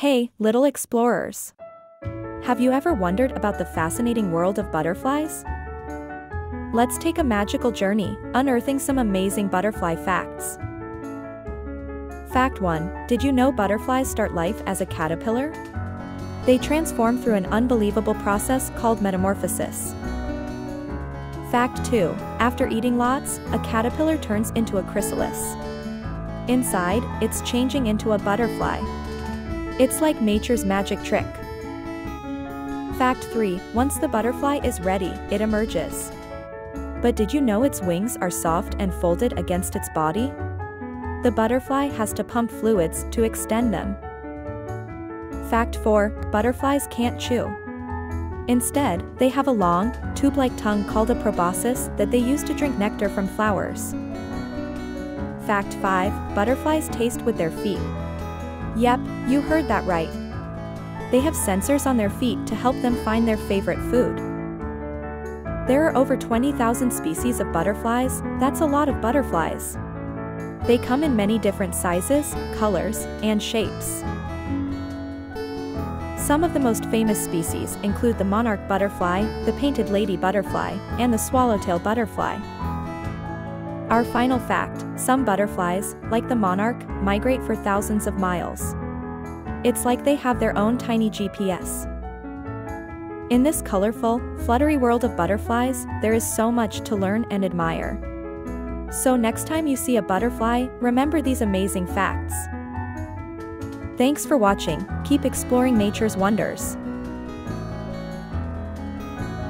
Hey, little explorers. Have you ever wondered about the fascinating world of butterflies? Let's take a magical journey, unearthing some amazing butterfly facts. Fact 1 Did you know butterflies start life as a caterpillar? They transform through an unbelievable process called metamorphosis. Fact 2 After eating lots, a caterpillar turns into a chrysalis. Inside, it's changing into a butterfly. It's like nature's magic trick. Fact 3 Once the butterfly is ready, it emerges. But did you know its wings are soft and folded against its body? The butterfly has to pump fluids to extend them. Fact 4 Butterflies can't chew. Instead, they have a long, tube-like tongue called a proboscis that they use to drink nectar from flowers. Fact 5 Butterflies taste with their feet. Yep, you heard that right. They have sensors on their feet to help them find their favorite food. There are over 20,000 species of butterflies, that's a lot of butterflies. They come in many different sizes, colors, and shapes. Some of the most famous species include the monarch butterfly, the painted lady butterfly, and the swallowtail butterfly. Our final fact, some butterflies, like the monarch, migrate for thousands of miles. It's like they have their own tiny GPS. In this colorful, fluttery world of butterflies, there is so much to learn and admire. So next time you see a butterfly, remember these amazing facts. Thanks for watching, keep exploring nature's wonders.